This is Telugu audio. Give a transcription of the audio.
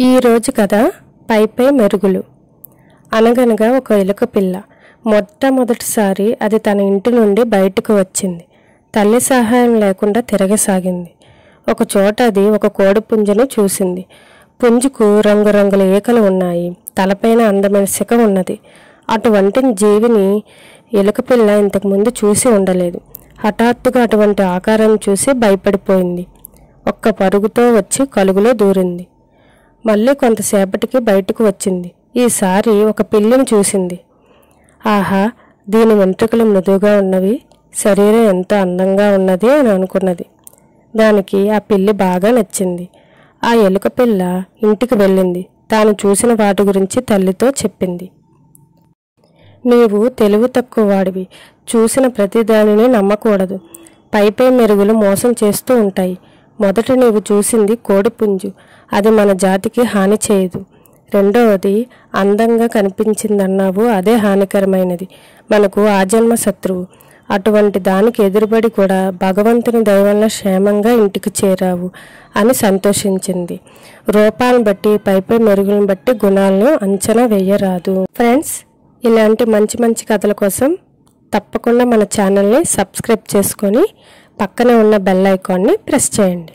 ఈరోజు కథ పై పై మెరుగులు. అనగనగా ఒక ఎలుక పిల్ల. మొట్టమొదటిసారి అది తన ఇంటి నుండి బయటకు వచ్చింది. తల్లి సహాయం లేకుండా తిరగసాగింది. ఒక చోట అది ఒక కోడి పుంజును చూసింది. పుంజుకు రంగురంగుల ఈకలు ఉన్నాయి. తలపైన అందమైన శిఖ ఉన్నది. అటువంటి జీవిని ఎలుక పిల్ల ఇంతకుముందు చూసి ఉండలేదు. హఠాత్తుగా అటువంటి ఆకారం చూసి భయపడిపోయింది. ఒక్క పరుగుతో వచ్చి కలుగులో దూరింది. మళ్ళీ కొంతసేపటికి బయటకు వచ్చింది. ఈసారి ఒక పిల్లిని చూసింది. ఆహా దీని వెంట్రుకలు మృదువుగా ఉన్నవి. శరీరం ఎంతో అందంగా ఉన్నది అని అనుకున్నది. దానికి ఆ పిల్లి బాగా నచ్చింది. ఆ ఎలుక పిల్ల ఇంటికి వెళ్ళింది. తాను చూసిన వాటి గురించి తల్లితో చెప్పింది. నీవు తెలివి తక్కువ వాడివి. చూసిన ప్రతి దానిని నమ్మకూడదు. పైపై మెరుగులు మోసం చేస్తూ ఉంటాయి. మొదట నీవు చూసింది కోడిపుంజు. అది మన జాతికి హాని చేయదు. రెండవది అందంగా కనిపించిందన్నావు అదే హానికరమైనది. మనకు ఆజన్మ శత్రువు. అటువంటి దానికి ఎదురుబడి కూడా భగవంతుని దైవంలో క్షేమంగా ఇంటికి చేరావు అని సంతోషించింది. రూపాలను బట్టి పైపై మెరుగులను బట్టి గుణాలను అంచనా వేయరాదు. ఫ్రెండ్స్ ఇలాంటి మంచి మంచి కథల కోసం తప్పకుండా మన ఛానల్ని సబ్స్క్రైబ్ చేసుకొని పక్కనే ఉన్న బెల్ ఐకాన్ని ప్రెస్ చేయండి.